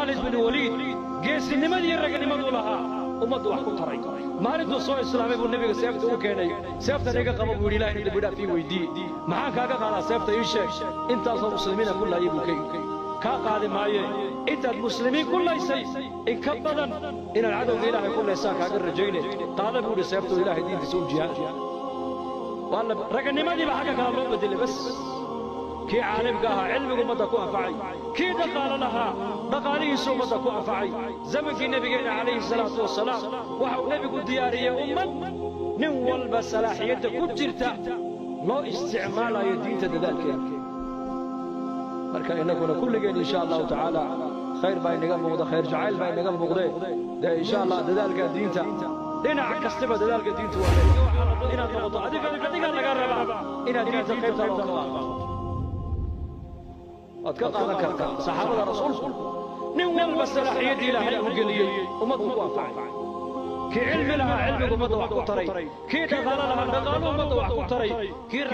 khaalid bin waliid geesinimadii raganimaduu lahaa ummaddu wax ku taray maalintuu soo islaamay buu nebiga seefta u keenay seeftan iga qaba buu yidhi ilaah inuu dembidhaaf ii weydii maxaan kaaga qaadaa seefta ii sheeg intaasoo muslimiina ku laayay buu kaygi kaa qaadi maaye intaad muslimiin ku laysay in ka badan inaad cadowga ilaahay ku laysaan kaaga rajayne qaada buu yidhi seeftuu ilaahay diintiisa u jihaad waa raganimadiiba xagga kale loo bedelay bas كي عالم قاها علمكم ما تكون أفعي كي دقال لها دقاليه سو ما تكون أفعي زمن في نبينا عليه الصلاة والسلام وحو نبيك دياري يا أمم نوال بسلاحية كجرتا لا استعمال يدين تدال كيف مركا إنكونا كل جيد إن شاء الله تعالى خير باي نقام مغضى خير جعيل باي نقام مغضى ده إن شاء الله تدال كيف دينتا لنا عكس تبا تدال دينتو دينتا إنا تغطى أدفع لك أدفع لك أربع إنا دينتا خير تغطى qaado waad ka qaadan kartaa saxaabada rasuulku nin walba salaaxiyadii ilaahay u geliyey ummaddu ku anfacay kii cilmi lahaa cilmigu ummadda wax ku taray kii dhaqaalo lahaa dhaqaalu ummadda wax ku taray kii